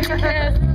kiss.